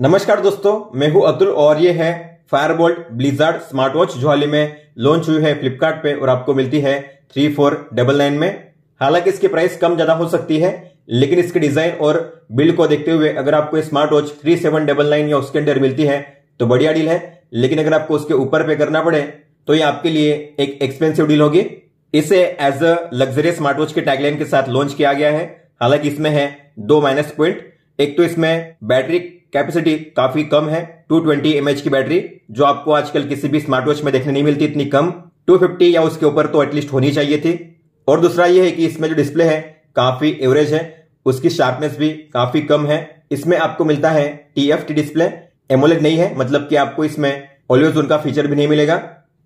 नमस्कार दोस्तों, मैं हूँ अब्दुल और ये है फायरबोल्ट ब्लिजार्ड स्मार्ट वॉच जो हाल ही में लॉन्च हुई है फ्लिपकार्ट पे और आपको मिलती है थ्री फोर डबल नाइन में। हालाँकि इसकी प्राइस कम ज़्यादा हो सकती है, लेकिन इसके डिज़ाइन और बिल्ड को देखते हुए अगर आपको smart watch three seven double nine या उसके अंदर मिलती है तो बढ़िया डील है। लेकिन अगर आपको उसके ऊपर पे करना पड़े तो ये आपके लिए एक एक्सपेंसिव डील होगी। इसे as a luxury smart watch के टैगलाइन के साथ लॉन्च किया गया है। हालाँकि इसमें है दो माइनस पॉइंट एक तो इसमें बैटरी कैपेसिटी काफ़ी कम है। 220 ट्वेंटी की बैटरी, जो आपको आजकल किसी भी स्मार्ट वॉच में देखने नहीं मिलती इतनी कम। 250 या उसके ऊपर तो एटलीस्ट होनी चाहिए थी। और दूसरा यह है कि इसमें जो डिस्प्ले है, काफ़ी एवरेज है। उसकी शार्पनेस भी काफ़ी कम है। इसमें आपको मिलता है टी डिस्प्ले एमोलेड नहीं है मतलब कि आपको इसमें ऑलवेज उनका फीचर भी नहीं मिलेगा।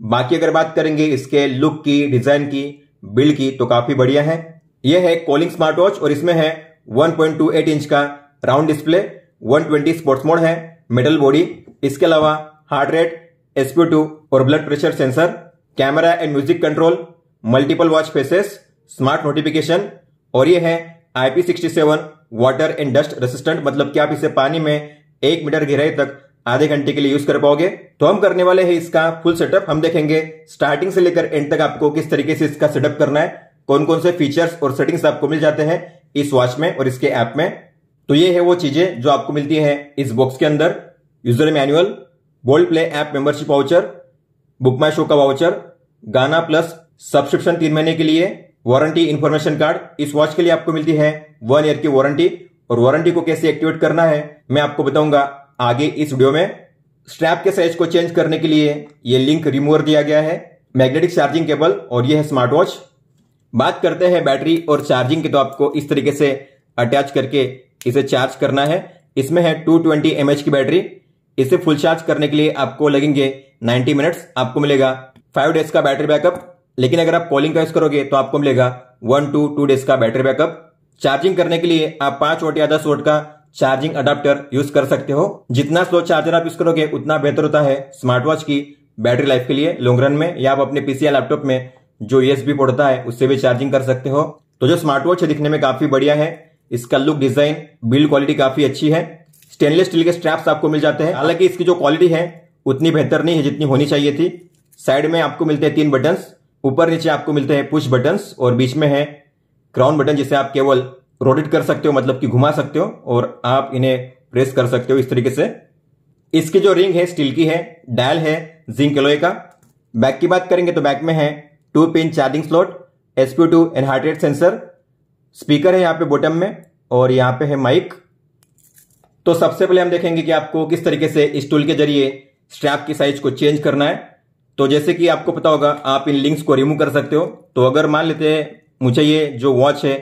बाकी अगर बात करेंगे इसके लुक की डिज़ाइन की बिल्ड की तो काफ़ी बढ़िया है। यह है कॉलिंग स्मार्ट वॉच और इसमें है 1.28 इंच का राउंड डिस्प्ले 120 स्पोर्ट्स मोड है मेटल बॉडी इसके अलावा हार्ट रेट एसपी और blood pressure sensor camera and music control multiple watch faces smart notification और ये है IP67 water and dust resistant मतलब कि आप इसे पानी में एक मीटर गहराई तक आधे घंटे के लिए यूज़ कर पाओगे। तो हम करने वाले हैं इसका फुल सेटअप हम देखेंगे स्टार्टिंग से लेकर एंड तक आपको किस तरीके से इसका सेटअप करना है कौन कौन से फीचर्स और सेटिंग्स आपको मिल जाते हैं इस वॉच में और इसके ऐप में। तो ये है वो चीज़ें जो आपको मिलती है इस बॉक्स के अंदर। User manual bold play app membership voucher Book My Show का वाउचर गाना प्लस सब्सक्रिप्शन तीन महीने के लिए वारंटी इन्फॉर्मेशन कार्ड इस वॉच के लिए आपको मिलती है वन ईयर की वारंटी और वारंटी को कैसे एक्टिवेट करना है, मैं आपको बताऊँगा आगे इस वीडियो में। स्ट्रैप के साइज़ को चेंज करने के लिए ये लिंक रिमूवर दिया गया है। मैग्नेटिक चार्जिंग केबल और ये है स्मार्ट वॉच बात करते हैं बैटरी और चार्जिंग की तो आपको इस तरीके से अटैच करके इसे चार्ज करना है। इसमें है 220 ट्वेंटी की बैटरी इसे फुल चार्ज करने के लिए आपको लगेंगे 90 मिनट्स आपको मिलेगा फाइव डेज़ का बैटरी बैकअप लेकिन अगर आप कॉलिंग का यूज़ करोगे तो आपको मिलेगा वन टू टू डेज़ का बैटरी बैकअप चार्जिंग करने के लिए आप पाँच वोट या दस वोट का चार्जिंग अडाप्टर यूज़ कर सकते हो। जितना स्लो चार्जर आप यूज़ करोगे, उतना बेहतर होता है स्मार्ट वॉच की बैटरी लाइफ के लिए। लॉन्ग रन में या आप अपने पीसी या लैपटॉप में जो यूएसबी पड़ता है, उससे भी चार्जिंग कर सकते हो। तो जो स्मार्ट वॉच है दिखने में काफ़ी बढ़िया है। इसका लुक डिज़ाइन बिल्ड क्वालिटी काफ़ी अच्छी है। स्टेनलेस स्टील के स्ट्रैप्स आपको मिल जाते हैं। हालाँकि इसकी जो क्वालिटी है, उतनी बेहतर नहीं है जितनी होनी चाहिए थी। साइड में आपको मिलते हैं तीन बटन ऊपर नीचे आपको मिलते हैं पुश बटन और बीच में है क्राउन बटन जिसे आप केवल रोटेट कर सकते हो मतलब कि घुमा सकते हो और आप इन्हें प्रेस कर सकते हो इस तरीके से। इसकी जो रिंग है स्टील की है डायल है जिंक एलोए का। बैक की बात करेंगे तो बैक में है two pin charging slot SP two and heart rate sensor speaker है यहाँ पे बॉटम में और यहाँ पे है माइक तो सबसे पहले हम देखेंगे कि आपको किस तरीके से इस टूल के ज़रिए स्ट्रैप की साइज़ को चेंज करना है। तो जैसे कि आपको पता होगा, आप इन लिंक्स को रिमूव कर सकते हो। तो अगर मान लेते हैं, मुझे ये जो वॉच है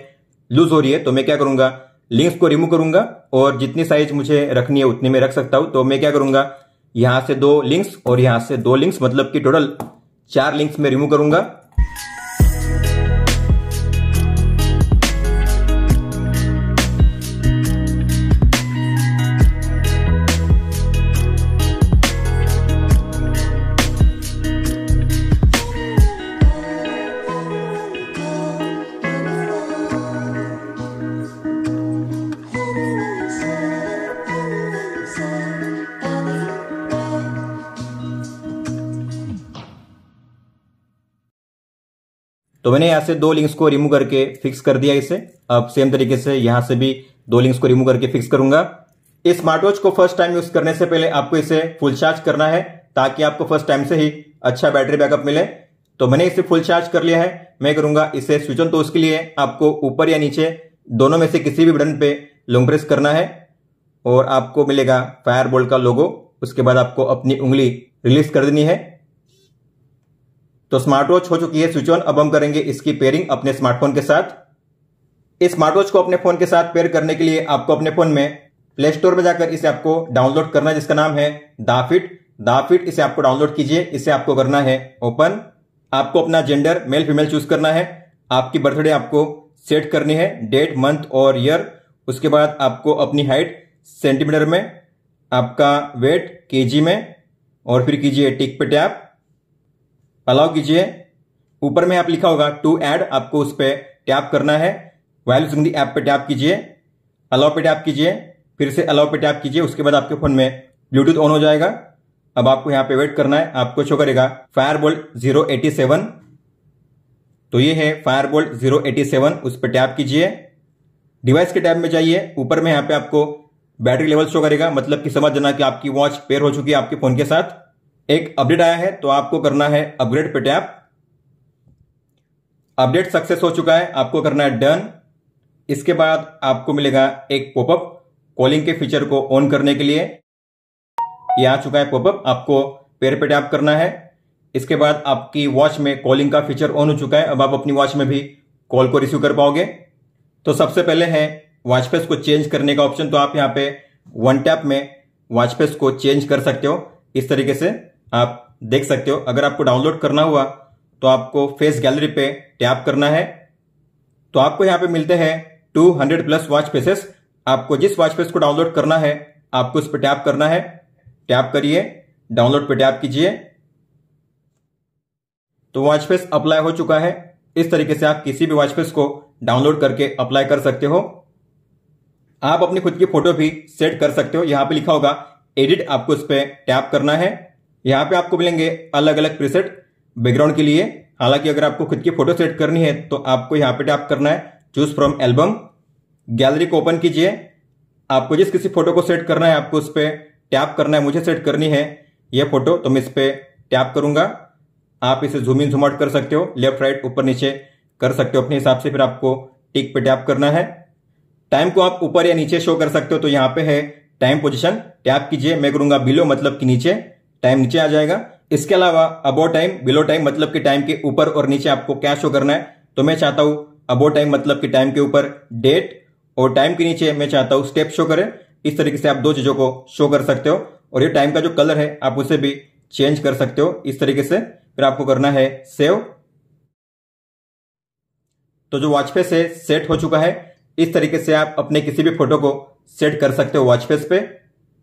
लूज हो रही है तो मैं क्या करूँगा? लिंक्स को रिमूव करूँगा और जितनी साइज़ मुझे रखनी है, उतनी में रख सकता हूँ। तो मैं क्या करूँगा? यहाँ से दो लिंक्स और यहाँ से दो लिंक्स मतलब कि टोटल चार लिंक्स में रिमूव करूँगा। तो मैंने यहाँ से दो लिंक्स को रिमूव करके फिक्स कर दिया इसे। अब सेम तरीके से यहाँ से भी दो लिंक्स को रिमूव करके फिक्स करूँगा। इस स्मार्ट वॉच को फ़र्स्ट टाइम यूज़ करने से पहले आपको इसे फुल चार्ज करना है ताकि आपको फ़र्स्ट टाइम से ही अच्छा बैटरी बैकअप मिले। तो मैंने इसे फुल चार्ज कर लिया है। मैं करूँगा इसे स्विच ऑन तो उसके लिए आपको ऊपर या नीचे दोनों में से किसी भी बटन पे लॉन्ग प्रेस करना है और आपको मिलेगा फायर बोल्ट का लोगो उसके बाद आपको अपनी उंगली रिलीज़ कर देनी है। तो स्मार्ट वॉच हो चुकी है स्विच ऑन अब हम करेंगे इसकी पेयरिंग अपने स्मार्टफ़ोन के साथ। इस स्मार्ट वॉच को अपने फ़ोन के साथ पेयर करने के लिए आपको अपने फ़ोन में प्ले स्टोर में जाकर इसे आपको डाउनलोड करना है, जिसका नाम है दाफिट दाफिट इसे आपको डाउनलोड कीजिए, इसे आपको करना है ओपन आपको अपना जेंडर मेल फीमेल चूज़ करना है। आपकी बर्थडे आपको सेट करनी है डेट मंथ और ईयर उसके बाद आपको अपनी हाइट सेंटीमीटर में, आपका वेट केजी में, और फिर कीजिए टिक पे टैप अलाउ कीजिए। ऊपर में आप लिखा होगा टू एड आपको उस पर टैप करना है। यूजिंग दी ऐप पे टैप कीजिए। अलाउ पे टैप कीजिए। फिर से अलाउ पे टैप कीजिए, उसके बाद आपके फ़ोन में ब्लूटूथ ऑन हो जाएगा। अब आपको यहाँ पे वेट करना है। आपको शो करेगा फायरबोल्ट ज़ीरो एटी सेवन तो ये है फायरबोल्ट ज़ीरो एटी सेवन उस पर टैप कीजिए। डिवाइस के टैब में जाइए। ऊपर में यहाँ पे आपको बैटरी लेवल शो करेगा। मतलब कि समझ जाना कि आपकी वॉच पेयर हो चुकी है आपके फ़ोन के साथ। एक अपडेट आया है तो आपको करना है अपग्रेड पे टैप। अपडेट सक्सेस हो चुका है, आपको करना है डन। इसके बाद आपको मिलेगा एक पॉपअप कॉलिंग के फीचर को ऑन करने के लिए। ये आ चुका है पॉपअप आपको पेयर पे टैप करना है। इसके बाद आपकी वॉच में कॉलिंग का फीचर ऑन हो चुका है, अब आप अपनी वॉच में भी कॉल को रिसीव कर पाओगे। तो सबसे पहले है वॉच फेस को चेंज करने का ऑप्शन तो आप यहाँ पे वन टैप में वॉच फेस को चेंज कर सकते हो, इस तरीके से। आप देख सकते हो। अगर आपको डाउनलोड करना हुआ तो आपको फेस गैलरी पे टैप करना है। तो आपको यहाँ पे मिलते हैं 200 प्लस वॉच फेसेस। आपको जिस वॉच फेस को डाउनलोड करना है, आपको इस पर टैप करना है। टैप करिए, डाउनलोड पे टैप कीजिए। तो वॉच फेस अप्लाई हो चुका है। इस तरीके से आप किसी भी वॉच फेस को डाउनलोड करके अप्लाई कर सकते हो। आप अपनी खुद की फ़ोटो भी सेट कर सकते हो। यहाँ पे लिखा होगा, एडिट, आपको इस पर टैप करना है। यहाँ पे आपको मिलेंगे अलग अलग प्रीसेट बैकग्राउंड के लिए। हालाँकि अगर आपको खुद की फ़ोटो सेट करनी है तो आपको यहाँ पे टैप करना है चूज़ फ्रॉम एल्बम गैलरी को ओपन कीजिए। आपको जिस किसी फ़ोटो को सेट करना है, आपको उस पर टैप करना है, मुझे सेट करनी है यह फ़ोटो तो मैं इस पर टैप करूँगा। आप इसे जूम इन जूम आउट कर सकते हो लेफ़्ट राइट ऊपर, नीचे कर सकते हो, अपने हिसाब से फिर आपको टिक पे टैप करना है। टाइम को आप ऊपर या नीचे शो कर सकते हो तो यहाँ पे है टाइम पोजीशन टैप कीजिए, मैं करूँगा बिलो मतलब कि नीचे। टाइम नीचे आ जाएगा। इसके अलावा अबो टाइम बिलो टाइम मतलब कि टाइम के ऊपर और नीचे आपको क्या शो करना है? तो मैं चाहता हूँ अबो टाइम मतलब कि टाइम के ऊपर डेट और टाइम के नीचे मैं चाहता हूँ स्टेप शो करें। इस तरीके से आप दो चीज़ों को शो कर सकते हो और ये टाइम का जो कलर है, आप उसे भी चेंज कर सकते हो। इस तरीके से फिर आपको करना है सेव तो जो वॉच फेस है सेट हो चुका है। इस तरीके से आप अपने किसी भी फ़ोटो को सेट कर सकते हो वॉच फेस पे।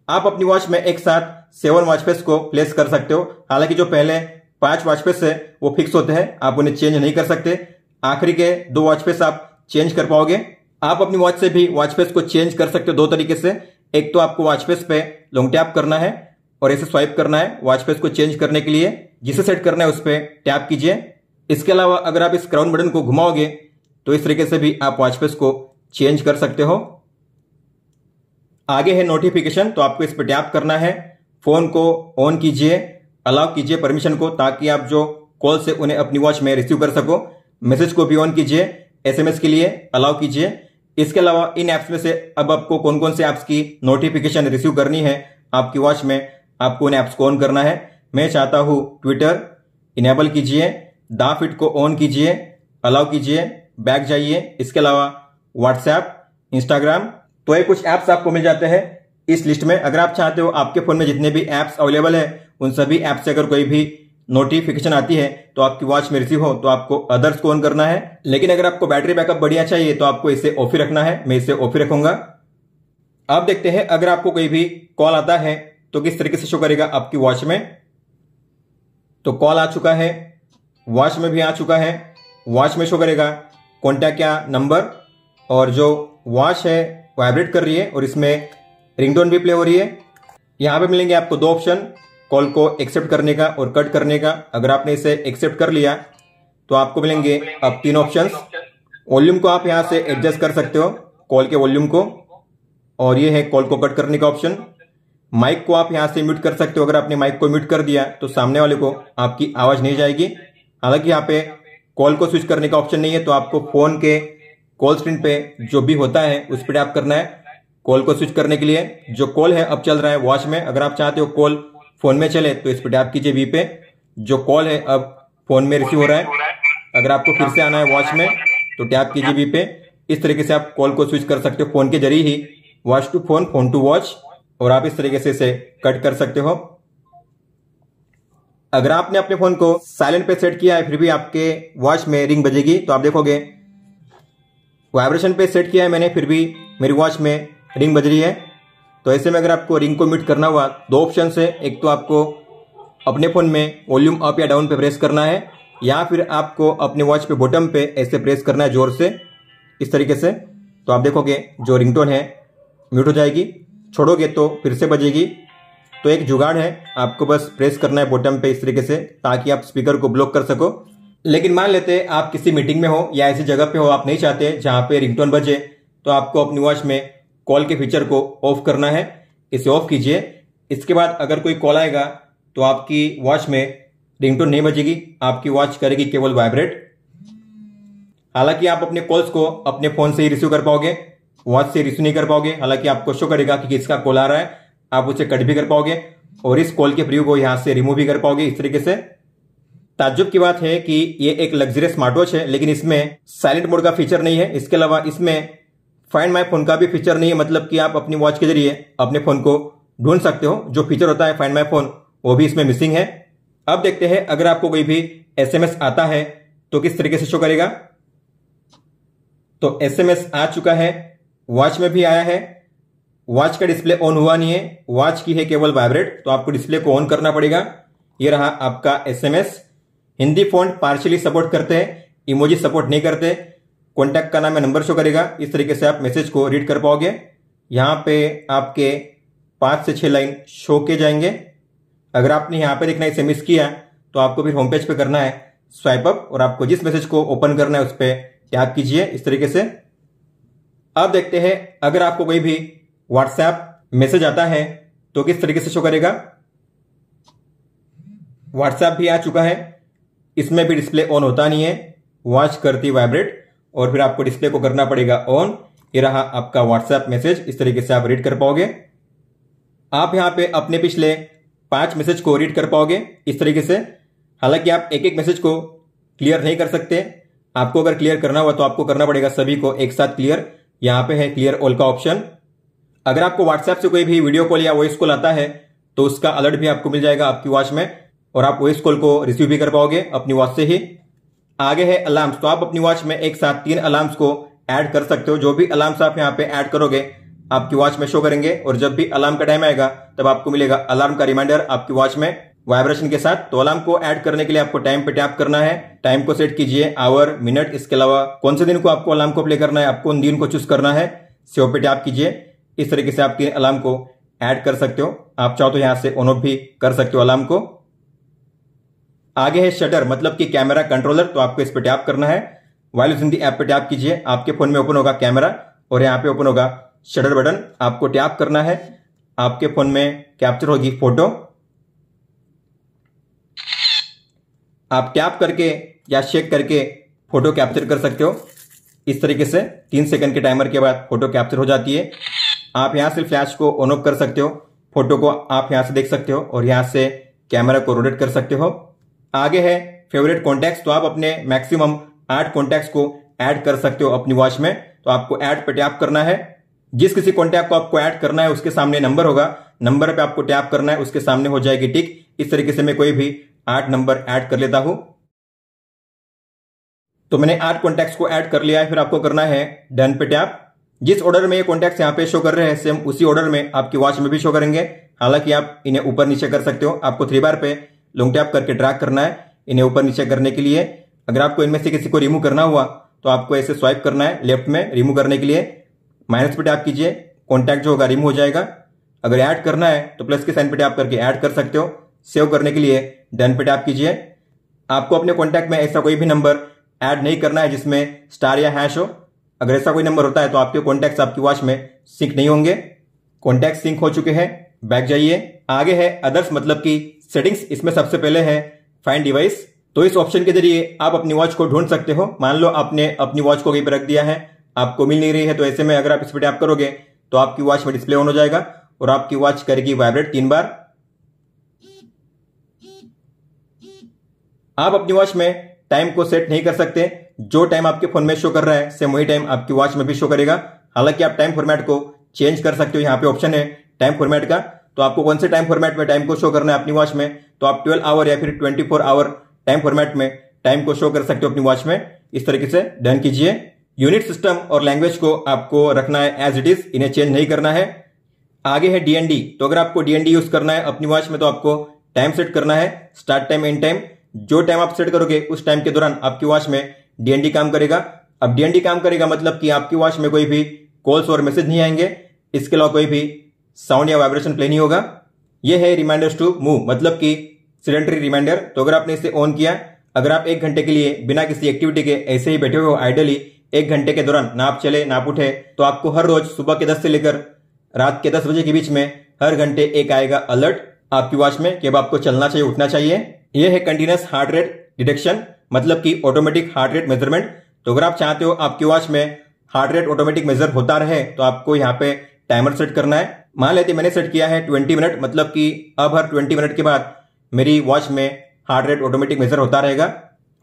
आप अपनी वॉच में एक साथ सेवन वॉच फेस को प्लेस कर सकते हो। हालाँकि जो पहले पाँच वॉच फेस है, वो फिक्स होते हैं। आप उन्हें चेंज नहीं कर सकते। आखिरी के दो वॉच फेस आप चेंज कर पाओगे। आप अपनी वॉच से भी वॉच फेस को चेंज कर सकते हो दो तरीके से। एक तो आपको वॉच फेस पे लॉन्ग टैप करना है और ऐसे स्वाइप करना है वॉच फेस को चेंज करने के लिए। जिसे सेट करना है उस पर टैप कीजिए। इसके अलावा अगर आप इस क्राउन बटन को घुमाओगे तो इस तरीके से भी आप वॉच फेस को चेंज कर सकते हो। आगे है नोटिफिकेशन तो आपको इस पर टैप करना है। फ़ोन को ऑन कीजिए अलाउ कीजिए परमिशन को, ताकि आप जो कॉल से उन्हें अपनी वॉच में रिसीव कर सको। मैसेज को भी ऑन कीजिए एसएमएस के लिए अलाउ कीजिए। इसके अलावा इन एप्स में से अब आपको कौन कौन से एप्स की नोटिफिकेशन रिसीव करनी है, आपकी वॉच में आपको उन एप्स को ऑन करना है। मैं चाहता हूँ ट्विटर इनेबल कीजिए दा फिट को ऑन कीजिए अलाउ कीजिए बैक जाइए। इसके अलावा व्हाट्सएप इंस्टाग्राम तो ये कुछ ऐप्स आपको मिल जाते हैं इस लिस्ट में। अगर आप चाहते हो आपके फ़ोन में जितने भी एप्स अवेलेबल है, उन सभी एप्स से अगर कोई भी नोटिफिकेशन आती है तो आपकी वॉच में रिसीव हो तो आपको अदर्स को ऑन करना है। लेकिन अगर आपको बैटरी बैकअप बढ़िया चाहिए तो आपको इसे ऑफ़ ही रखना है। मैं इसे ऑफ़ ही रखूँगा। आप देखते हैं, अगर आपको कोई भी कॉल आता है तो किस तरीके से शो करेगा आपकी वॉच में? तो कॉल आ चुका है वॉच में भी आ चुका है। वॉच में शो करेगा कॉन्टैक्ट या नंबर और जो वॉच है वाइब्रेट कर रही है और इसमें रिंगटोन भी प्ले हो रही है। यहाँ पे मिलेंगे आपको दो ऑप्शन कॉल को एक्सेप्ट करने का और कट करने का। अगर आपने इसे एक्सेप्ट कर लिया तो आपको मिलेंगे अब तीन ऑप्शंस वॉल्यूम को आप यहाँ से एडजस्ट कर सकते हो कॉल के वॉल्यूम को। और ये है कॉल को कट करने का ऑप्शन माइक को आप यहाँ से म्यूट कर सकते हो। अगर आपने माइक को म्यूट कर दिया तो सामने वाले को आपकी आवाज़ नहीं जाएगी। हालाँकि यहाँ पे कॉल को स्विच करने का ऑप्शन नहीं है तो आपको फ़ोन के कॉल स्क्रीन पे जो भी होता है, उस पर टैप करना है। कॉल को स्विच करने के लिए जो कॉल है, अब चल रहा है वॉच में। अगर आप चाहते हो कॉल फ़ोन में चले तो इस पर टैप कीजिए वी पे। जो कॉल है, अब फ़ोन में रिसीव हो रहा है। अगर आपको फिर से आना है वॉच में तो टैप कीजिए वी पे। इस तरीके से आप कॉल को स्विच कर सकते हो फ़ोन के ज़रिए ही। Watch to phone phone to watch. और आप इस तरीके से इसे कट कर सकते हो। अगर आपने अपने फ़ोन को साइलेंट पे सेट किया है, फिर भी आपके वॉच में रिंग बजेगी तो आप देखोगे वाइब्रेशन पे सेट किया है मैंने, फिर भी मेरी वॉच में रिंग बज रही है। तो ऐसे में अगर आपको रिंग को म्यूट करना हुआ, दो ऑप्शन है। एक तो आपको अपने फ़ोन में वॉल्यूम अप या डाउन पे प्रेस करना है, या फिर आपको अपने वॉच पे बॉटम पे ऐसे प्रेस करना है ज़ोर से, इस तरीके से। तो आप देखोगे, जो रिंगटोन है म्यूट हो जाएगी। छोड़ोगे तो फिर से बजेगी। तो एक जुगाड़ है, आपको बस प्रेस करना है बॉटम पे इस तरीके से, ताकि आप स्पीकर को ब्लॉक कर सको। लेकिन मान लेते आप किसी मीटिंग में हो या ऐसी जगह पे हो आप नहीं चाहते, जहाँ पे रिंगटोन बजे तो आपको अपनी वॉच में कॉल के फीचर को ऑफ़ करना है। इसे ऑफ़ कीजिए। इसके बाद अगर कोई कॉल आएगा तो आपकी वॉच में रिंगटोन नहीं बजेगी, आपकी वॉच करेगी केवल वाइब्रेट। हालाँकि आप अपने कॉल्स को अपने फ़ोन से ही रिसीव कर पाओगे, वॉच से रिसीव नहीं कर पाओगे, हालाँकि आपको शो करेगा कि किसका कॉल आ रहा है, आप उसे कट भी कर पाओगे और इस कॉल के प्रिव्यू को यहाँ से रिमूव भी कर पाओगे इस तरीके से। ताजुब की बात है कि ये एक लग्जरियस स्मार्ट वॉच है, लेकिन इसमें साइलेंट मोड का फीचर नहीं है। इसके अलावा इसमें फाइंड माई फ़ोन का भी फीचर नहीं है मतलब कि आप अपनी वॉच के ज़रिए अपने फ़ोन को ढूंढ सकते हो। जो फीचर होता है फाइंड माई फ़ोन वो भी इसमें मिसिंग है। अब देखते हैं, अगर आपको कोई भी एसएमएस आता है तो किस तरीके से शो करेगा? तो एसएमएस आ चुका है वॉच में भी आया है। वॉच का डिस्प्ले ऑन हुआ नहीं है वॉच की है केवल वाइब्रेट तो आपको डिस्प्ले को ऑन करना पड़ेगा। ये रहा आपका SMS Hindi phone partially support करते हैं इमोजी सपोर्ट नहीं करते कॉन्टैक्ट का नाम है नंबर शो करेगा, इस तरीके से आप मैसेज को रीड कर पाओगे। यहाँ पे आपके पाँच से छह लाइन शो के जाएँगे। अगर आपने यहाँ पे देखना इसे मिस किया तो आपको फिर होम पेज पे करना है स्वाइप अप और आपको जिस मैसेज को ओपन करना है उस पर टैप कीजिए, इस तरीके से। अब देखते हैं, अगर आपको कोई भी व्हाट्सएप मैसेज आता है तो किस तरीके से शो करेगा? व्हाट्सएप भी आ चुका है। इसमें भी डिस्प्ले ऑन होता नहीं है। वॉच करती वाइब्रेट और फिर आपको डिस्प्ले को करना पड़ेगा ऑन ये रहा आपका व्हाट्सएप मैसेज इस तरीके से आप रीड कर पाओगे। आप यहाँ पे अपने पिछले पाँच मैसेज को रीड कर पाओगे। इस तरीके से। हालाँकि आप एक एक मैसेज को क्लियर नहीं कर सकते। आपको अगर क्लियर करना हुआ तो आपको करना पड़ेगा। सभी को एक साथ क्लियर यहाँ पे है क्लियर ऑल का ऑप्शन अगर आपको व्हाट्सएप से कोई भी वीडियो कॉल या वॉइस कॉल आता है तो उसका अलर्ट भी आपको मिल जाएगा आपकी वॉच में। और आप वॉइस कॉल को रिसीव भी कर पाओगे अपनी वॉच से ही। आगे है अलार्म्स तो आप अपनी वॉच में एक साथ तीन अलार्म्स को ऐड कर सकते हो। जो भी अलार्म्स आप यहाँ पे ऐड करोगे, आपकी वॉच में शो करेंगे और जब भी अलार्म का टाइम आएगा, तब आपको मिलेगा अलार्म का रिमाइंडर आपकी वॉच में वाइब्रेशन के साथ। तो अलार्म को ऐड करने के लिए आपको टाइम पे टैप करना है। टाइम को सेट कीजिए आवर मिनट इसके अलावा कौन से दिन को आपको अलार्म को प्ले करना है, आपको उन दिन को चूज़ करना है। सेव पे टैप कीजिए। इस तरीके से आप तीन अलार्म को ऐड कर सकते हो। आप चाहो तो यहाँ से ऑन ऑफ़ भी कर सकते हो अलार्म को। आगे है शटर मतलब कि कैमरा कंट्रोलर तो आपको इस पर टैप करना है। वाइल यूजिंग दी ऐप पे टैप कीजिए। आपके फ़ोन में ओपन होगा कैमरा और यहाँ पे ओपन होगा शटर बटन आपको टैप करना है। आपके फ़ोन में कैप्चर होगी फ़ोटो आप टैप करके या शेक करके फ़ोटो कैप्चर कर सकते हो। इस तरीके से तीन सेकंड के टाइमर के बाद फ़ोटो कैप्चर हो जाती है। आप यहाँ से फ्लैश को ऑन ऑफ़ कर सकते हो। फ़ोटो को आप यहाँ से देख सकते हो और यहाँ से कैमरा को रोटेट कर सकते हो। आगे है फेवरेट कॉन्टेक्ट तो आप अपने मैक्सिमम आठ कॉन्टेक्ट को ऐड कर सकते हो अपनी वॉच में। तो आपको ऐड पे टैप करना है। जिस किसी कॉन्टैक्ट को आपको ऐड करना है, उसके सामने नंबर होगा। नंबर पे आपको टैप करना है, उसके सामने हो जाएगी टिक इस तरीके से मैं कोई भी आठ नंबर ऐड कर लेता हूँ। तो मैंने आठ कॉन्टैक्ट को ऐड कर लिया है, फिर आपको करना है डन पे टैप जिस ऑर्डर में ये कॉन्टैक्ट यहाँ पे शो कर रहे हैं सेम उसी ऑर्डर में आपकी वॉच में भी शो करेंगे। हालाँकि आप इन्हें ऊपर नीचे कर सकते हो। आपको थ्री बार पे लॉन्ग टैप करके ट्रैक करना है, इन्हें ऊपर नीचे करने के लिए। अगर आपको इनमें से किसी को रिमूव करना हुआ तो आपको ऐसे स्वाइप करना है लेफ़्ट में रिमूव करने के लिए। माइनस पे टैप कीजिए कॉन्टैक्ट जो होगा रिमूव हो जाएगा। अगर ऐड करना है तो प्लस के साइन पे टैप करके ऐड कर सकते हो। सेव करने के लिए डन पे टैप कीजिए। आपको अपने कॉन्टैक्ट में ऐसा कोई भी नंबर ऐड नहीं करना है जिसमें स्टार या हैश हो। अगर ऐसा कोई नंबर होता है तो आपके कॉन्टैक्ट आपकी वॉच में सिंक नहीं होंगे। कॉन्टैक्ट सिंक हो चुके हैं। बैक जाइए। आगे है अदर्स मतलब की सेटिंग्स इसमें सबसे पहले है फाइंड डिवाइस तो इस ऑप्शन के ज़रिए आप अपनी वॉच को ढूंढ सकते हो। मान लो आपने अपनी वॉच को कहीं पर रख दिया है, आपको मिल नहीं रही है तो ऐसे में अगर आप इस पर टैप करोगे तो आपकी वॉच में डिस्प्ले ऑन हो जाएगा और आपकी वॉच करेगी वाइब्रेट तीन बार। आप अपनी वॉच में टाइम को सेट नहीं कर सकते। जो टाइम आपके फ़ोन में शो कर रहा है सेम वही टाइम आपकी वॉच में भी शो करेगा। हालाँकि आप टाइम फॉर्मेट को चेंज कर सकते हो, यहाँ पे ऑप्शन है टाइम फॉर्मेट का। तो आपको कौन से टाइम फॉर्मेट में टाइम को शो करना है अपनी वॉच में? तो आप 12 आवर या फिर 24 आवर टाइम फॉर्मेट में टाइम को शो कर सकते हो अपनी वॉच में। इस तरीके से डन कीजिए। यूनिट सिस्टम और लैंग्वेज को आपको रखना है एज इट इज़ इन्हें चेंज नहीं करना है। आगे है डीएनडी तो अगर आपको डीएनडी यूज़ करना है अपनी वॉच में तो आपको टाइम सेट करना है। स्टार्ट टाइम एंड टाइम जो टाइम आप सेट करोगे, उस टाइम के दौरान आपकी वॉच में डीएनडी काम करेगा। अब डीएनडी काम करेगा मतलब कि आपकी वॉच में कोई भी कॉल्स और मैसेज नहीं आएँगे। इसके अलावा कोई भी साउंड या वाइब्रेशन प्ले नहीं होगा। यह है रिमाइंडर्स टू मूव मतलब कि सिलेंडरी रिमाइंडर तो अगर आपने इसे ऑन किया, अगर आप एक घंटे के लिए बिना किसी एक्टिविटी के ऐसे ही बैठे हुए आइडली एक घंटे के दौरान नाप चले नाप उठे तो आपको हर रोज सुबह के दस से लेकर रात के दस बजे के बीच में हर घंटे एक आएगा अलर्ट आपकी वॉच में कि अब आपको चलना चाहिए, उठना चाहिए। यह है कंटिन्यूस हार्ट रेट डिटेक्शन मतलब कि ऑटोमेटिक हार्ट रेट मेज़रमेंट तो अगर आप चाहते हो आपकी वॉच में हार्ट रेट ऑटोमेटिक मेजर होता रहे तो आपको यहाँ पे टाइमर सेट करना है। मान लेते मैंने सेट किया है ट्वेंटी मिनट मतलब कि अब हर ट्वेंटी मिनट के बाद मेरी वॉच में हार्ट रेट ऑटोमेटिक मेजर होता रहेगा।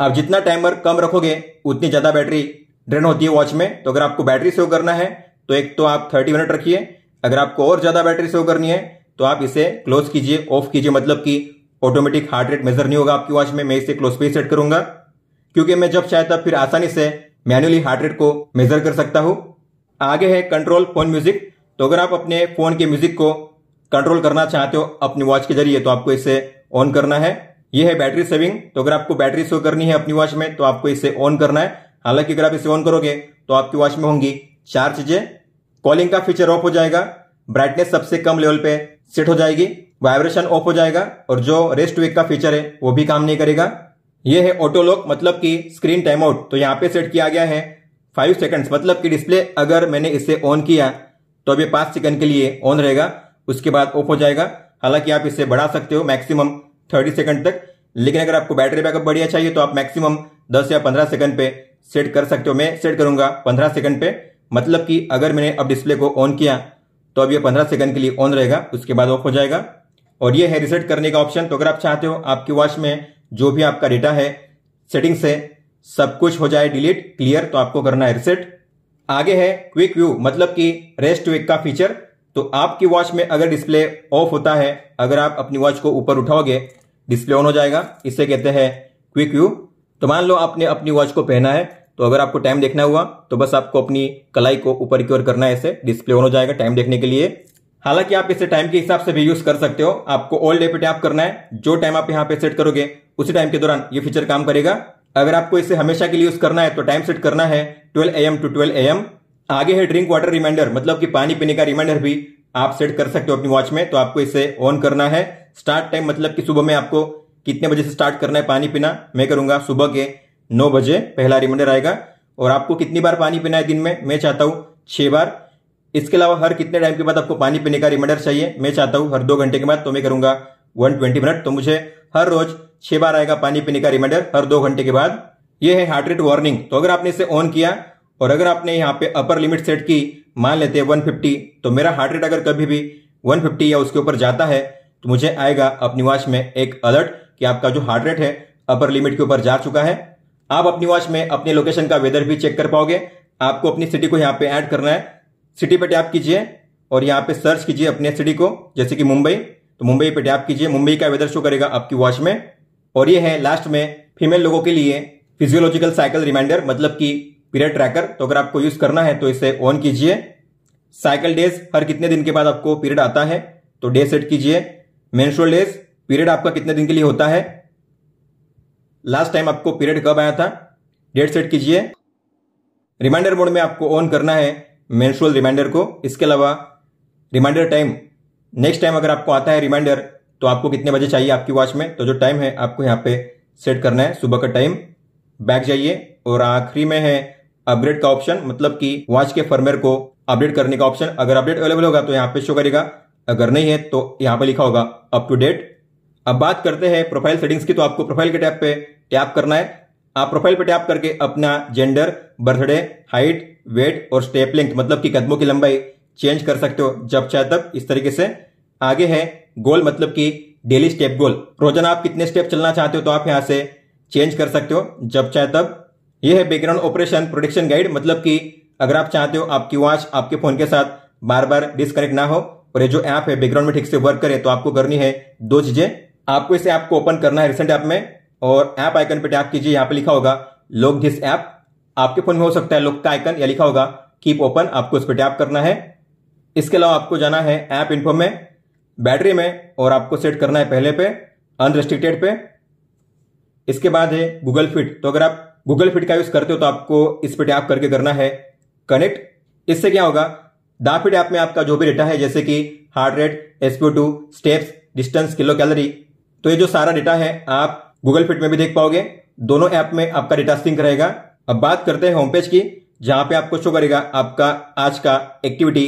आप जितना टाइमर कम रखोगे, उतनी ज़्यादा बैटरी ड्रेन होती है वॉच में। तो अगर आपको बैटरी सेव करना है तो एक तो आप थर्टी मिनट रखिए। अगर आपको और ज़्यादा बैटरी सेव करनी है तो आप इसे क्लोज कीजिए ऑफ़ कीजिए। मतलब कि ऑटोमेटिक हार्ट रेट मेजर नहीं होगा आपकी वॉच में, मैं इसे क्लोज पे सेट करूँगा। क्योंकि मैं जब चाहे तब फिर आसानी से मैन्युअली हार्ट रेट को मेजर कर सकता हूँ। आगे है कंट्रोल फ़ोन म्यूज़िक तो अगर आप अपने फ़ोन के म्यूज़िक को कंट्रोल करना चाहते हो अपनी वॉच के ज़रिए तो आपको इसे ऑन करना है। यह है बैटरी सेविंग। तो अगर आपको बैटरी सेव करनी है अपनी वॉच में तो आपको इसे ऑन करना है। हालाँकि अगर आप इसे ऑन करोगे तो आपकी वॉच में होंगी चार चीज़ें। कॉलिंग का फीचर ऑफ़ हो जाएगा। ब्राइटनेस सबसे कम लेवल पे सेट हो जाएगी। वाइब्रेशन ऑफ़ हो जाएगा। और जो रेस्ट वेक का फीचर है, वो भी काम नहीं करेगा। यह है ऑटो लॉक मतलब कि स्क्रीन टाइम आउट तो यहाँ पे सेट किया गया है फाइव सेकंड्स। मतलब कि डिस्प्ले अगर मैंने इसे ऑन किया तो अभी पाँच सेकंड के लिए ऑन रहेगा, उसके बाद ऑफ़ हो जाएगा। हालाँकि आप इसे बढ़ा सकते हो मैक्सिमम थर्टी सेकंड तक, लेकिन अगर आपको बैटरी बैकअप बढ़िया चाहिए तो आप मैक्सिमम दस या पंद्रह सेकंड पे सेट कर सकते हो। मैं सेट करूँगा पंद्रह सेकंड पे मतलब कि अगर मैंने अब डिस्प्ले को ऑन किया तो अब ये पंद्रह सेकंड के लिए ऑन रहेगा, उसके बाद ऑफ़ हो जाएगा। और ये है रिसेट करने का ऑप्शन तो अगर आप चाहते हो आपकी वॉच में जो भी आपका डेटा है सेटिंग से सब कुछ हो जाए डिलीट क्लियर तो आपको करना है रिसेट आगे है क्विक व्यू मतलब कि रेस्ट वेक का फीचर तो आपकी वॉच में अगर डिस्प्ले ऑफ़ होता है, अगर आप अपनी वॉच को ऊपर उठाओगे डिस्प्ले ऑन हो जाएगा। इसे कहते हैं क्विक व्यू तो मान लो आपने अपनी वॉच को पहना है तो अगर आपको टाइम देखना हुआ तो बस आपको अपनी कलाई को ऊपर की ओर करना है इसे। डिस्प्ले ऑन हो जाएगा टाइम देखने के लिए। हालाँकि आप इसे टाइम के हिसाब से भी यूज़ कर सकते हो। आपको ऑल डे पे टैप करना है। जो टाइम आप यहाँ पे सेट करोगे, उसी टाइम के दौरान ये फीचर काम करेगा। अगर आपको इसे हमेशा के लिए यूज़ करना है तो टाइम सेट करना है twelve AM to twelve AM आगे है ड्रिंक वाटर रिमाइंडर मतलब कि पानी पीने का रिमाइंडर भी आप सेट कर सकते हो अपनी वॉच में तो आपको इसे ऑन करना है. स्टार्ट टाइम मतलब कि सुबह में आपको कितने बजे से स्टार्ट करना है पानी पीना? मैं करूँगा सुबह के नौ बजे, पहला रिमाइंडर आएगा. और आपको कितनी बार पानी पीना है दिन में? मैं चाहता हूँ छह बार. इसके अलावा हर कितने टाइम के बाद आपको पानी पीने का रिमाइंडर चाहिए? मैं चाहता हूँ हर दो घंटे के बाद तो मैं करूँगा वन ट्वेंटी मिनट तो मुझे हर रोज छह बार आएगा पानी पीने का रिमाइंडर हर दो घंटे के बाद। यह है हार्ट रेट वार्निंग तो अगर आपने इसे ऑन किया, और अगर आपने यहाँ पे अपर लिमिट सेट की, मान लेते हैं 150 तो मेरा हार्ट रेट अगर कभी भी 150 या उसके ऊपर जाता है तो मुझे आएगा अपनी वॉच में एक अलर्ट कि आपका जो हार्ट रेट है अपर लिमिट के ऊपर जा चुका है। आप अपनी वॉच में अपने लोकेशन का वेदर भी चेक कर पाओगे। आपको अपनी सिटी को यहाँ पे ऐड करना है। सिटी पे टैप कीजिए, और यहाँ पे सर्च कीजिए अपने सिटी को, जैसे कि मुंबई। तो मुंबई पे टैप कीजिए। मुंबई का वेदर शो करेगा आपकी वॉच में। और ये है लास्ट में फीमेल लोगों के लिए फिजियोलॉजिकल साइकिल रिमाइंडर मतलब कि पीरियड ट्रैकर तो अगर आपको यूज़ करना है तो इसे ऑन कीजिए। साइकिल डेज़ हर कितने दिन के बाद आपको पीरियड आता है तो डे सेट कीजिए। मेंस्ट्रुअल डेज़ पीरियड आपका कितने दिन के लिए होता है? लास्ट टाइम आपको पीरियड कब आया था? डेट सेट कीजिए। रिमाइंडर मोड में आपको ऑन करना है मेंस्ट्रुअल रिमाइंडर को। इसके अलावा रिमाइंडर टाइम नेक्स्ट टाइम अगर आपको आता है रिमाइंडर तो आपको कितने बजे चाहिए आपकी वॉच में? तो जो टाइम है, आपको यहाँ पे सेट करना है। सुबह का टाइम बैक जाइए और आखिरी में है अपग्रेड का ऑप्शन मतलब कि वॉच के फर्मवेयर को अपडेट करने का ऑप्शन अगर अपडेट अवेलेबल होगा तो यहाँ पे शो करेगा। अगर नहीं है तो यहाँ पे लिखा होगा अप टू डेट अब बात करते हैं प्रोफ़ाइल सेटिंग्स की। तो आपको प्रोफ़ाइल के टैप पे टैप करना है। आप प्रोफ़ाइल पे टैप करके अपना जेंडर बर्थडे हाइट वेट और स्टेप लेंथ मतलब कि कदमों की लंबाई चेंज कर सकते हो। जब चाहे तब इस तरीके से आगे है, गोल मतलब कि डेली स्टेप गोल रोज़ाना आप कितने स्टेप चलना चाहते हो तो आप यहाँ से चेंज कर सकते हो, जब चाहे तब। यह है बैकग्राउंड ऑपरेशन प्रोटेक्शन गाइड मतलब कि अगर आप चाहते हो आपकी वॉच आपके फ़ोन के साथ बार बार डिस्कनेक्ट ना हो, और ये जो ऐप है बैकग्राउंड में ठीक से वर्क करे तो आपको करनी है दो चीज़ें। आपको इस ऐप को ओपन करना है रिसेंट ऐप में, और ऐप आइकन पे टैप कीजिए, यहाँ पे लिखा होगा लॉग दिस ऐप आपके फ़ोन में हो सकता है लॉक का आइकन या लिखा होगा कीप ओपन आपको इस पर टैप करना है। इसके अलावा आपको जाना है ऐप इन्फो में। बैटरी में और आपको सेट करना है पहले पे अनरेस्ट्रिक्टेड पे। इसके बाद है गूगल फिट तो अगर आप गूगल फिट का यूज़ करते हो तो आपको इस पर टैप करके करना है। कनेक्ट इससे क्या होगा? दाफिड ऐप में आपका जो भी डेटा है, जैसे कि heart rate SPO two steps distance kilo calorie तो ये जो सारा डेटा है, आप गूगल फिट में भी देख पाओगे। दोनों ऐप में आपका डेटा सिंक रहेगा। अब बात करते हैं होम पेज की, जहाँ पे आपको शो करेगा आपका आज का एक्टिविटी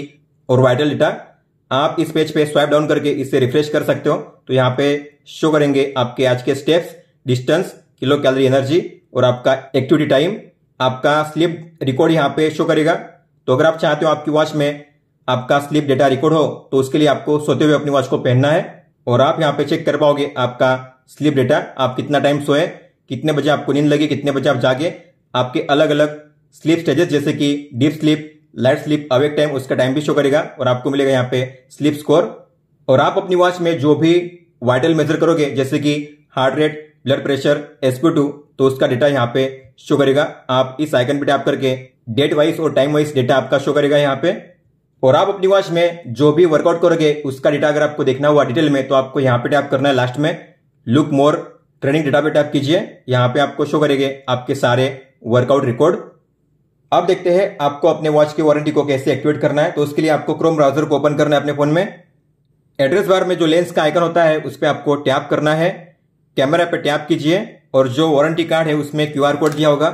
और वाइटल डेटा आप इस पेज पे स्वाइप डाउन करके इसे रिफ्रेश कर सकते हो। तो यहाँ पे शो करेंगे आपके आज के steps distance kilo calorie energy और आपका एक्टिविटी टाइम आपका स्लिप रिकॉर्ड यहाँ पे शो करेगा। तो अगर आप चाहते हो आपकी वॉच में आपका स्लिप डेटा रिकॉर्ड हो तो उसके लिए आपको सोते हुए अपनी वॉच को पहनना है और आप यहाँ पे चेक कर पाओगे आपका स्लिप डेटा आप कितना टाइम सोए, कितने बजे आपको नींद लगी, कितने बजे आप जागे। आपके अलग अलग स्लीप स्टेजेस जैसे कि deep sleep light sleep awake time उसका टाइम भी शो करेगा और आपको मिलेगा यहाँ पे स्लीप स्कोर और आप अपनी वॉच में जो भी वाइटल मेजर करोगे, जैसे कि heart rate blood pressure SP two तो उसका डेटा यहाँ पे शो करेगा। आप इस आइकन पे टैप करके डेट वाइज और टाइम वाइज डेटा आपका शो करेगा यहाँ पे। और आप अपनी वॉच में जो भी वर्कआउट करोगे, उसका डेटा अगर आपको देखना हुआ डिटेल में तो आपको यहाँ पे टैप करना है लास्ट में। लुक मोर ट्रेनिंग डेटा पे टैप कीजिए। यहाँ पे आपको शो करेंगे आपके सारे वर्कआउट रिकॉर्ड अब देखते हैं आपको अपने वॉच की वारंटी को कैसे एक्टिवेट करना है तो उसके लिए आपको क्रोम ब्राउज़र को ओपन करना है अपने फ़ोन में। एड्रेस बार में जो लेंस का आइकन होता है, उस पर आपको टैप करना है। कैमरा पे टैप कीजिए और जो वारंटी कार्ड है, उसमें क्यूआर कोड दिया होगा।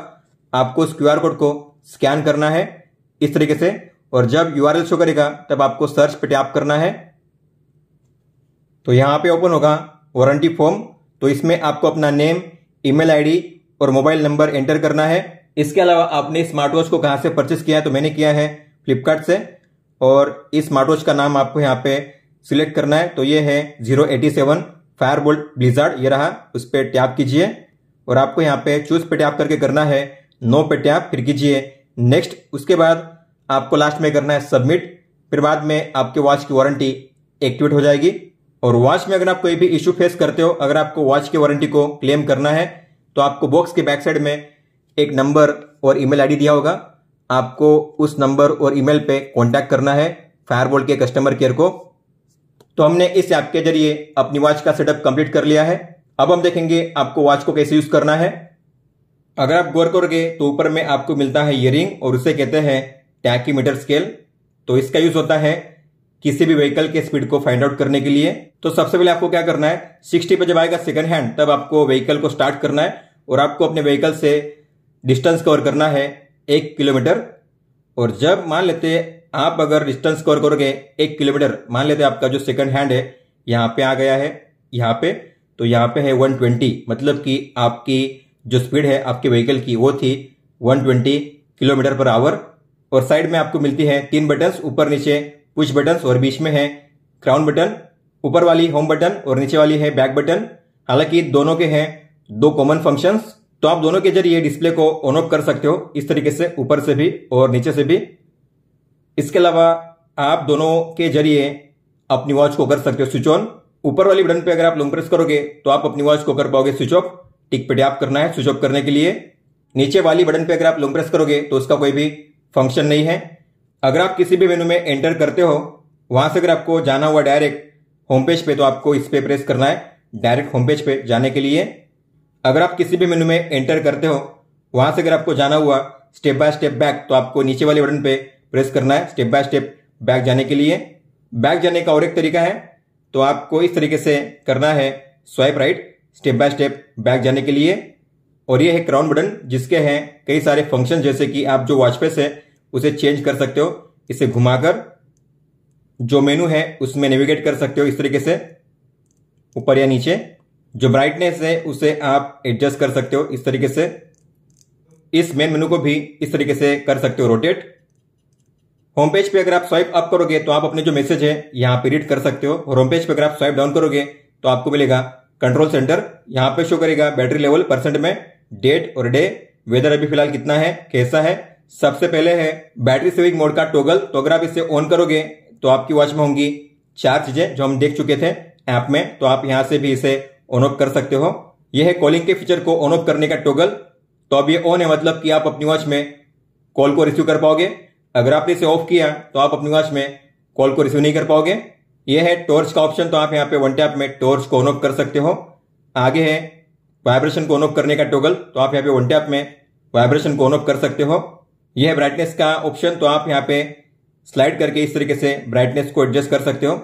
आपको उस क्यूआर कोड को स्कैन करना है इस तरीके से और जब यूआरएल शो करेगा, तब आपको सर्च पे टैप करना है। तो यहाँ पे ओपन होगा वारंटी फॉर्म तो इसमें आपको अपना नेम ईमेल आईडी और मोबाइल नंबर एंटर करना है। इसके अलावा आपने स्मार्ट वॉच को कहाँ से परचेस किया है तो मैंने किया है फ्लिपकार्ट से। और इस स्मार्ट वॉच का नाम आपको यहाँ पे सिलेक्ट करना है। तो ये है zero eighty seven Fire Bolt Blizzard ये रहा, उस पर टैप कीजिए। और आपको यहाँ पे चूज़ पे टैप करके करना है। नो पे टैप, फिर कीजिए नेक्स्ट उसके बाद आपको लास्ट में करना है सबमिट फिर बाद में आपके वॉच की वारंटी एक्टिवेट हो जाएगी। और वॉच में अगर आप कोई भी इश्यू फेस करते हो, अगर आपको वॉच की वारंटी को क्लेम करना है तो आपको बॉक्स के बैक साइड में एक नंबर और ईमेल आईडी दिया होगा। आपको उस नंबर और ईमेल पे कांटेक्ट करना है फायरबोल्ट के कस्टमर केयर को। तो हमने इस ऐप के ज़रिए अपनी वॉच का सेटअप कंप्लीट कर लिया है। अब हम देखेंगे आपको वॉच को कैसे यूज़ करना है। अगर आप गौर करोगे तो ऊपर में आपको मिलता है इयरिंग और उसे कहते हैं टैकीमीटर स्केल तो इसका यूज़ होता है किसी भी व्हीकल के स्पीड को फाइंड आउट करने के लिए। तो सबसे पहले आपको क्या करना है? 60 पे जब आएगा सेकंड हैंड तब आपको व्हीकल को स्टार्ट करना है और आपको अपने व्हीकल से डिस्टेंस कवर करना है एक किलोमीटर। और जब मान लेते आप अगर डिस्टेंस कवर करोगे एक किलोमीटर, मान लेते आपका जो सेकंड हैंड है, यहाँ पे आ गया है, यहाँ पे तो यहाँ पे है 120 मतलब कि आपकी जो स्पीड है, आपके व्हीकल की, वो थी 120 किलोमीटर पर आवर और साइड में आपको मिलती है तीन बटन ऊपर नीचे पुश बटन और बीच में है क्राउन बटन ऊपर वाली होम बटन और नीचे वाली है बैक बटन हालाँकि दोनों के हैं दो कॉमन फ़ंक्शंस तो आप दोनों के ज़रिए डिस्प्ले को ऑन ऑफ़ कर सकते हो, इस तरीके से ऊपर से भी और नीचे से भी। इसके अलावा आप दोनों के ज़रिए अपनी वॉच को कर सकते हो स्विच ऑन ऊपर वाली बटन पे अगर आप लॉन्ग प्रेस करोगे तो आप अपनी वॉच को कर पाओगे स्विच ऑफ़ टिक पे टैप करना है स्विच ऑफ़ करने के लिए। नीचे वाली बटन पे अगर आप लॉन्ग प्रेस करोगे तो उसका कोई भी फ़ंक्शन नहीं है। अगर आप किसी भी मेनू में एंटर करते हो, वहाँ से अगर आपको जाना हुआ डायरेक्ट होम पेज पे तो आपको इस पे प्रेस करना है। डायरेक्ट होम पेज पे जाने के लिए। अगर आप किसी भी मेनू में एंटर करते हो, वहाँ से अगर आपको जाना हुआ स्टेप बाय स्टेप बैक तो आपको नीचे वाले बटन पे प्रेस करना है स्टेप बाय स्टेप बैक जाने के लिए। बैक जाने का और एक तरीका है तो आपको इस तरीके से करना है swipe right step by step back जाने के लिए। और ये है क्राउन बटन जिसके हैं कई सारे फ़ंक्शन जैसे कि आप जो वॉचपेस है, उसे चेंज कर सकते हो, इसे घुमाकर जो मेनू है, उसमें नेविगेट कर सकते हो इस तरीके से, ऊपर या नीचे। जो ब्राइटनेस है, उसे आप एडजस्ट कर सकते हो इस तरीके से। इस मेन मेनू को भी इस तरीके से कर सकते हो रोटेट होम पेज पे अगर आप स्वाइप अप करोगे तो आप अपने जो मैसेज है, यहाँ पे रीड कर सकते हो। और होम पेज पे अगर आप स्वाइप डाउन करोगे तो आपको मिलेगा कंट्रोल सेंटर यहाँ पे शो करेगा बैटरी लेवल परसेंट में डेट और डे वेदर अभी फ़िलहाल कितना है, कैसा है। सबसे पहले है बैटरी सेविंग मोड का टोगल तो अगर आप इसे ऑन करोगे तो आपकी वॉच में होंगी चार चीज़ें जो हम देख चुके थे ऐप में। तो आप यहाँ से भी इसे ऑन ऑफ़ कर सकते हो। यह है कॉलिंग के फीचर को ऑन ऑफ़ करने का टोगल तो अब ये ऑन है मतलब कि आप अपनी वॉच में कॉल को रिसीव कर पाओगे। अगर आपने इसे ऑफ़ किया तो आप अपनी वॉच में कॉल को रिसीव नहीं कर पाओगे। यह है टॉर्च का ऑप्शन तो आप यहाँ पे वन टैप में टॉर्च को ऑन ऑफ़ कर सकते हो। आगे है वाइब्रेशन को ऑन ऑफ़ करने का टोगल तो आप यहाँ पे वन टैप में वाइब्रेशन को ऑन ऑफ़ कर सकते हो। यह है ब्राइटनेस का ऑप्शन तो आप यहाँ पे स्लाइड करके इस तरीके से ब्राइटनेस को एडजस्ट कर सकते हो।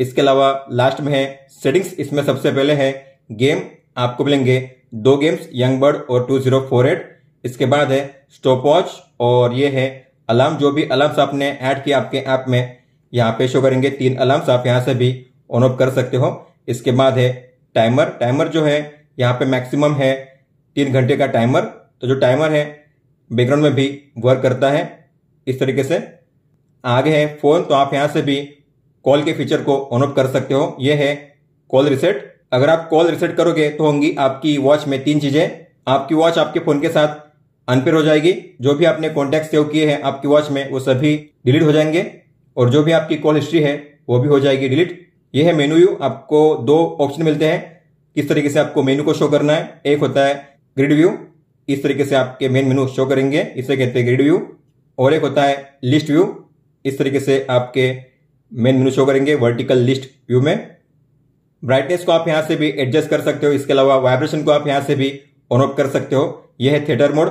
इसके अलावा लास्ट में है सेटिंग्स इसमें सबसे पहले है गेम आपको मिलेंगे, दो गेम्स यंग बर्ड और टू ज़ीरो फोर एट इसके बाद है स्टॉप वॉच और ये है अलार्म जो भी अलार्म्स आपने ऐड किया आपके ऐप में, यहाँ पे शो करेंगे, तीन अलार्म्स आप यहाँ से भी ऑन ऑफ़ कर सकते हो। इसके बाद है टाइमर टाइमर जो है, यहाँ पे मैक्सिमम है, तीन घंटे का टाइमर तो जो टाइमर है बैकग्राउंड में भी वर्क करता है, इस तरीके से। आगे है फ़ोन तो आप यहाँ से भी कॉल के फीचर को ऑन ऑफ़ कर सकते हो। यह है कॉल रिसेट। अगर आप कॉल रिसेट करोगे तो होंगी आपकी वॉच में तीन चीज़ें। आपकी वॉच आपके फ़ोन के साथ अनपेयर हो जाएगी। जो भी आपने कॉन्टेक्ट सेव किए हैं, आपकी वॉच में वो सभी डिलीट हो जाएँगे। और जो भी आपकी कॉल हिस्ट्री है, वो भी हो जाएगी डिलीट ये है मेनू व्यू आपको दो ऑप्शन मिलते हैं। किस तरीके से आपको मेनू को शो करना है। एक होता है ग्रिड व्यू इस तरीके से आपके मेन मेनू शो करेंगे। इसे कहते हैं ग्रिड व्यू और एक होता है लिस्ट व्यू इस तरीके से आपके मेन मेनू शो करेंगे वर्टिकल लिस्ट व्यू में। ब्राइटनेस को आप यहाँ से भी एडजस्ट कर सकते हो। इसके अलावा वाइब्रेशन को आप यहाँ से भी ऑन ऑफ़ कर सकते हो। यह है थिएटर मोड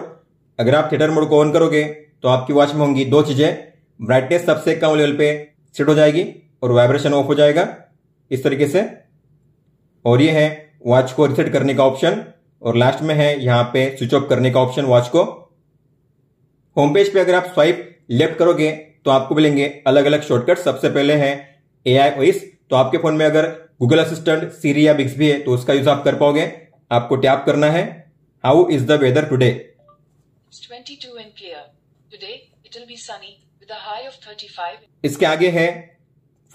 अगर आप थिएटर मोड को ऑन करोगे तो आपकी वॉच में होंगी दो चीज़ें। ब्राइटनेस सबसे कम लेवल पे सेट हो जाएगी और वाइब्रेशन ऑफ़ हो जाएगा। इस तरीके से। और ये है वॉच को रिसेट करने का ऑप्शन और लास्ट में है यहाँ पे स्विच ऑफ़ करने का ऑप्शन वॉच को। होम पेज पे अगर आप स्वाइप लेफ़्ट करोगे तो आपको मिलेंगे अलग अलग शॉर्टकट सबसे पहले है ए आई ओइस तो आपके फ़ोन में अगर गूगल असिस्टेंट सीरी या बिक्स भी है तो उसका यूज़ आप कर पाओगे। आपको टैप करना है। How is the weather today 22 and clear. Today it will be sunny with a high of 35. इसके आगे है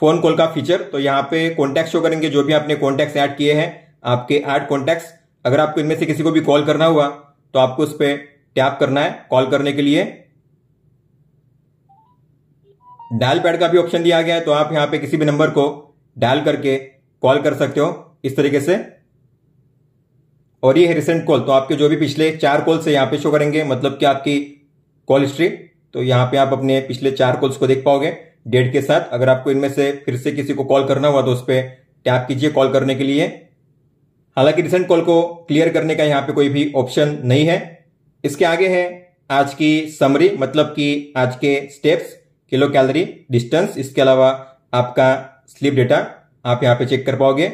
फ़ोन कॉल का फीचर तो यहाँ पे कॉन्टेक्ट शो करेंगे जो भी आपने कॉन्टेक्ट ऐड किए हैं आपके ऐड कॉन्टेक्ट अगर आपको इनमें से किसी को भी कॉल करना हुआ तो आपको उस पर टैप करना है। कॉल करने के लिए डायल पैड का भी ऑप्शन दिया गया है तो आप यहाँ पे किसी भी नंबर को डायल करके कॉल कर सकते हो इस तरीके से। और ये है रिसेंट कॉल तो आपके जो भी पिछले चार कॉल से यहाँ पे शो करेंगे मतलब कि आपकी कॉल हिस्ट्री तो यहाँ पे आप अपने पिछले चार कॉल्स को देख पाओगे डेट के साथ। अगर आपको इनमें से फिर से किसी को कॉल करना हुआ तो उस पर टैप कीजिए कॉल करने के लिए। हालाँकि रिसेंट कॉल को क्लियर करने का यहाँ पे कोई भी ऑप्शन नहीं है। इसके आगे है आज की समरी मतलब कि आज के स्टेप्स किलो कैलोरी डिस्टेंस, इसके अलावा आपका स्लीप डेटा आप यहाँ पे चेक कर पाओगे।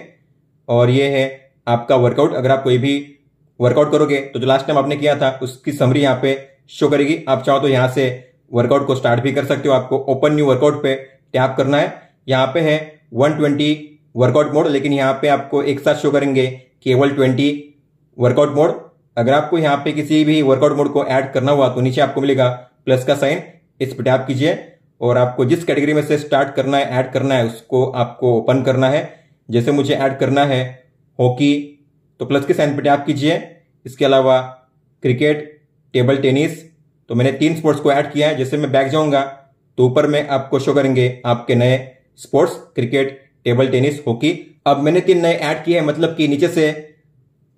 और ये है आपका वर्कआउट। अगर आप कोई भी वर्कआउट करोगे तो जो लास्ट टाइम आपने किया था, उसकी समरी यहाँ पे शो करेगी। आप चाहो तो यहाँ से वर्कआउट को स्टार्ट भी कर सकते हो। आपको ओपन न्यू वर्कआउट पे टैप करना है। यहाँ पे है 120 वर्कआउट मोड लेकिन यहाँ पे आपको एक साथ शो करेंगे केवल 20 वर्कआउट मोड अगर आपको यहाँ पे किसी भी वर्कआउट मोड को ऐड करना हुआ तो नीचे आपको मिलेगा प्लस का साइन इस पर टैप कीजिए। और आपको जिस कैटेगरी में से स्टार्ट करना है ऐड करना है, उसको आपको ओपन करना है। जैसे मुझे ऐड करना है हॉकी तो प्लस के साइन पर टैप कीजिए। इसके अलावा क्रिकेट टेबल टेनिस तो मैंने तीन स्पोर्ट्स को ऐड किया है। जैसे मैं बैक जाऊँगा तो ऊपर में आपको शो करेंगे आपके नए sports cricket table tennis hockey अब मैंने तीन नए ऐड किए हैं मतलब कि नीचे से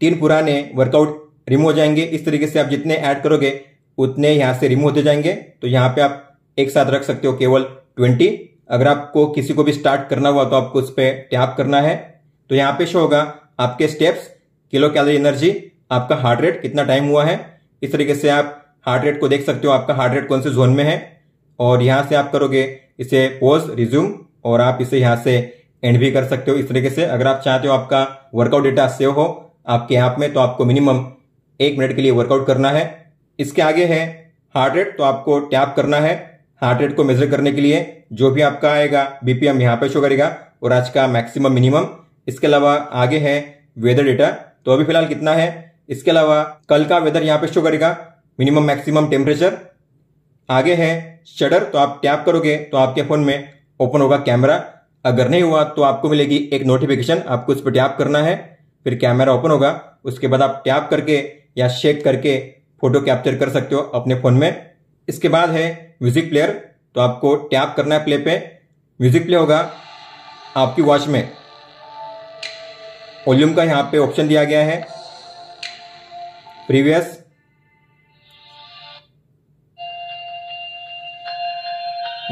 तीन पुराने वर्कआउट रिमूव हो जाएँगे। इस तरीके से आप जितने ऐड करोगे, उतने यहाँ से रिमूव होते जाएँगे। तो यहाँ पे आप एक साथ रख सकते हो केवल ट्वेंटी। अगर आपको किसी को भी स्टार्ट करना हुआ तो आपको उस पर टैप करना है। तो यहाँ पे शो होगा आपके स्टेप्स किलो कैलोरी एनर्जी आपका हार्ट रेट कितना टाइम हुआ है। इस तरीके से आप हार्ट रेट को देख सकते हो, आपका हार्ट रेट कौन से जोन में है। और यहाँ से आप करोगे इसे पोज रिज्यूम और आप इसे यहाँ से एंड भी कर सकते हो। इस तरीके से अगर आप चाहते हो आपका वर्कआउट डेटा सेव हो आपके ऐप में तो आपको मिनिमम एक मिनट के लिए वर्कआउट करना है। इसके आगे है हार्ट रेट तो आपको टैप करना है। हार्ट रेट को मेजर करने के लिए जो भी आपका आएगा बीपीएम यहाँ पे शो करेगा और आज का मैक्सिमम मिनिमम इसके अलावा आगे है वेदर डेटा तो अभी फ़िलहाल कितना है? इसके अलावा कल का वेदर यहाँ पे शो करेगा मिनिमम मैक्सिमम टेम्परेचर आगे है शटर तो आप टैप करोगे तो आपके फ़ोन में ओपन होगा कैमरा अगर नहीं हुआ तो आपको मिलेगी एक नोटिफिकेशन आपको उस पर टैप करना है, फिर कैमरा ओपन होगा। उसके बाद आप टैप करके या शेक करके फ़ोटो कैप्चर कर सकते हो अपने फ़ोन में। इसके बाद है म्यूज़िक प्लेयर तो आपको टैप करना है प्ले पे। म्यूज़िक प्ले होगा आपकी वॉच में। वॉल्यूम का यहाँ पे ऑप्शन दिया गया है। प्रीवियस।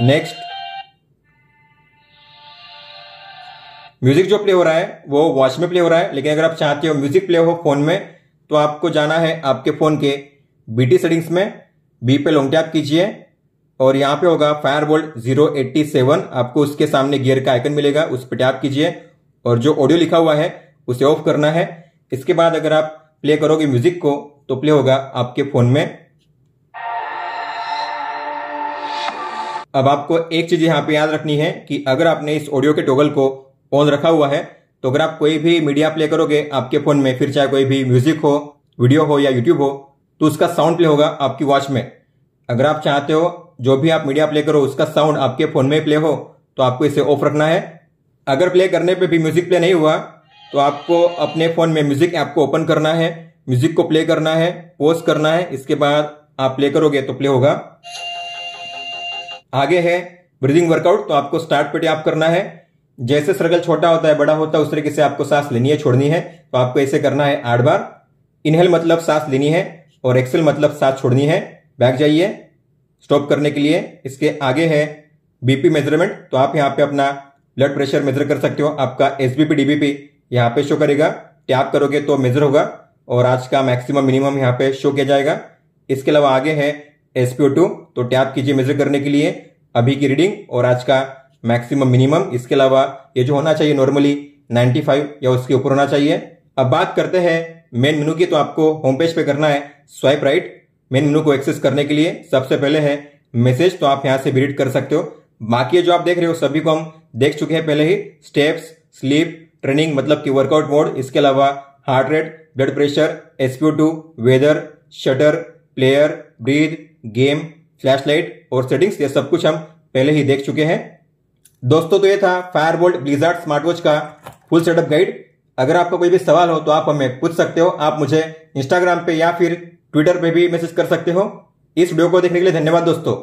नेक्स्ट। म्यूज़िक जो प्ले हो रहा है, वो वॉच में प्ले हो रहा है, लेकिन अगर आप चाहते हो म्यूज़िक प्ले हो फ़ोन में तो आपको जाना है आपके फ़ोन के बीटी सेटिंग्स में। बी पे लॉन्ग टैप कीजिए। और यहाँ पे होगा Fire Bolt zero eighty seven आपको उसके सामने गियर का आइकन मिलेगा, उस पर टैप कीजिए। और जो ऑडियो लिखा हुआ है, उसे ऑफ़ करना है। इसके बाद अगर आप प्ले करोगे म्यूज़िक को तो प्ले होगा आपके फ़ोन में। अब आपको एक चीज़ यहाँ पे याद रखनी है कि अगर आपने इस ऑडियो के टोगल को ऑन रखा हुआ है तो अगर आप कोई भी मीडिया प्ले करोगे, आपके फ़ोन में, फिर चाहे कोई भी म्यूज़िक हो वीडियो हो या यूट्यूब हो तो उसका साउंड प्ले होगा आपकी वॉच में। अगर आप चाहते हो जो भी आप मीडिया प्ले करो, उसका साउंड आपके फ़ोन में प्ले हो तो आपको इसे ऑफ़ रखना है। अगर प्ले करने पे भी म्यूज़िक प्ले नहीं हुआ तो आपको अपने फ़ोन में म्यूज़िक ऐप को ओपन करना है म्यूज़िक को प्ले करना है पोज करना है, इसके बाद आप प्ले करोगे तो प्ले होगा। आगे है ब्रीदिंग वर्कआउट तो आपको स्टार्ट पे टैप करना है। जैसे सर्कल छोटा होता है, बड़ा होता है, उस तरीके से आपको सांस लेनी है, छोड़नी है तो आपको ऐसे करना है आठ बार। इनहेल मतलब सांस लेनी है, और एक्सेल मतलब सांस छोड़नी है। बैक जाइए। स्टॉप करने के लिए इसके आगे है बीपी मेज़रमेंट तो आप यहाँ पे अपना ब्लड प्रेशर मेजर कर सकते हो। आपका एसबीपी डीबीपी यहाँ पे शो करेगा। टैप करोगे तो मेजर होगा और आज का मैक्सिमम मिनिमम यहाँ पे शो किया जाएगा। इसके अलावा आगे है एसपीओ टू तो टैप कीजिए मेजर करने के लिए अभी की रीडिंग और आज का मैक्सिमम मिनिमम इसके अलावा ये जो होना चाहिए नॉर्मली 95 या उसके ऊपर होना चाहिए। अब बात करते हैं मेन मेनू की तो आपको होम पेज पे करना है। स्वाइप राइट मेन मेनू को एक्सेस करने के लिए सबसे पहले है मैसेज तो आप यहाँ से भी रीड कर सकते हो। बाकी जो आप देख रहे हो, सभी को हम देख चुके हैं पहले ही। स्टेप्स स्लीप ट्रेनिंग मतलब कि वर्कआउट मोड इसके अलावा heart rate blood pressure SPO two weather shutter player breathe game flashlight और सेटिंग्स ये सब कुछ हम पहले ही देख चुके हैं। दोस्तों तो ये था Fire Bolt Blizzard smart watch का फुल सेटअप गाइड अगर आपका कोई भी सवाल हो तो आप हमें पूछ सकते हो। आप मुझे इंस्टाग्राम पे या फिर ट्विटर पे भी मैसेज कर सकते हो। इस वीडियो को देखने के लिए धन्यवाद दोस्तों।